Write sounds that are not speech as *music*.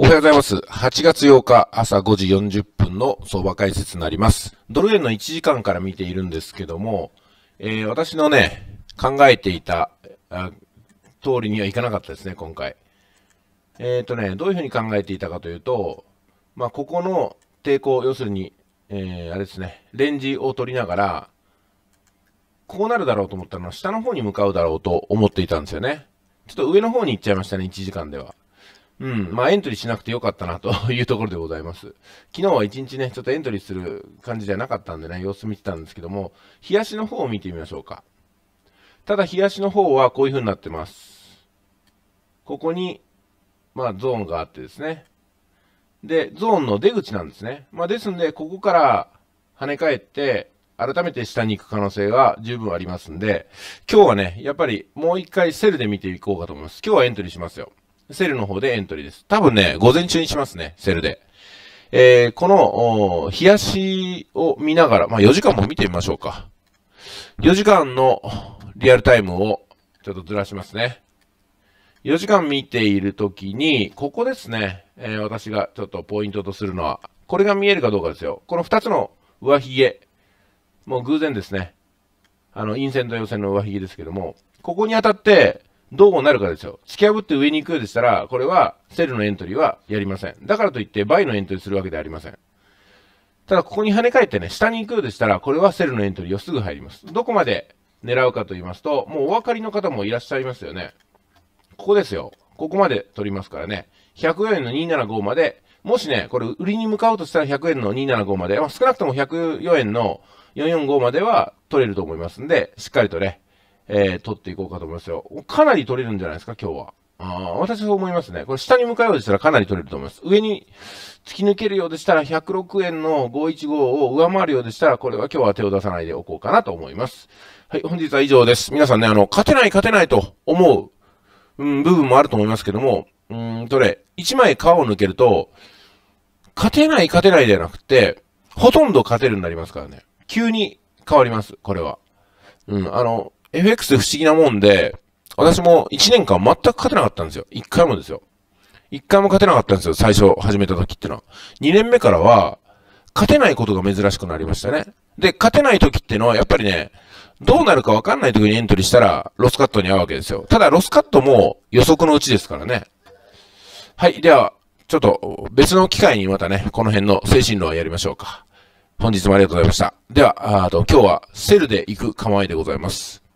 おはようございます。8月8日朝5時40分の相場解説になります。ドル円の1時間から見ているんですけども、えー、私のね、考えていた通りにはいかなかったですね、今回。えっ、ー、とね、どういうふうに考えていたかというと、まあ、ここの抵抗、要するに、えー、あれですね、レンジを取りながら、こうなるだろうと思ったのは下の方に向かうだろうと思っていたんですよね。ちょっと上の方に行っちゃいましたね、1時間では。うん。まあ、エントリーしなくてよかったなと *laughs* いうところでございます。昨日は一日ね、ちょっとエントリーする感じじゃなかったんでね、様子見てたんですけども、冷やしの方を見てみましょうか。ただ、冷やしの方はこういう風になってます。ここに、まあ、ゾーンがあってですね。で、ゾーンの出口なんですね。まあ、ですんで、ここから跳ね返って、改めて下に行く可能性が十分ありますんで、今日はね、やっぱりもう一回セルで見ていこうかと思います。今日はエントリーしますよ。セルの方でエントリーです。多分ね、午前中にしますね、セルで。えー、この、冷やしを見ながら、まあ4時間も見てみましょうか。4時間のリアルタイムをちょっとずらしますね。4時間見ているときに、ここですね、えー、私がちょっとポイントとするのは、これが見えるかどうかですよ。この2つの上髭、もう偶然ですね。あの、陰線と陽線の上髭ですけども、ここに当たって、どうなるかですよ。突き破って上に行くようでしたら、これはセルのエントリーはやりません。だからといって倍のエントリーするわけではありません。ただ、ここに跳ね返ってね、下に行くようでしたら、これはセルのエントリーをすぐ入ります。どこまで狙うかと言いますと、もうお分かりの方もいらっしゃいますよね。ここですよ。ここまで取りますからね。104円の275まで、もしね、これ売りに向かうとしたら100円の275まで、まあ、少なくとも104円の445までは取れると思いますんで、しっかりとね、えー、取っていこうかと思いますよ。かなり取れるんじゃないですか、今日は。あ私は思いますね。これ下に向かうようでしたらかなり取れると思います。上に突き抜けるようでしたら106円の515を上回るようでしたらこれは今日は手を出さないでおこうかなと思います。はい、本日は以上です。皆さんね、あの、勝てない勝てないと思う、うん、部分もあると思いますけども、うんとね、1枚皮を抜けると、勝てない勝てないではなくて、ほとんど勝てるになりますからね。急に変わります、これは。うん、あの、FX 不思議なもんで、私も1年間全く勝てなかったんですよ。1回もですよ。1回も勝てなかったんですよ。最初始めた時ってのは。2年目からは、勝てないことが珍しくなりましたね。で、勝てない時ってのは、やっぱりね、どうなるかわかんない時にエントリーしたら、ロスカットに合うわけですよ。ただ、ロスカットも予測のうちですからね。はい。では、ちょっと別の機会にまたね、この辺の精神論をやりましょうか。本日もありがとうございました。では、あと今日はセルで行く構えでございます。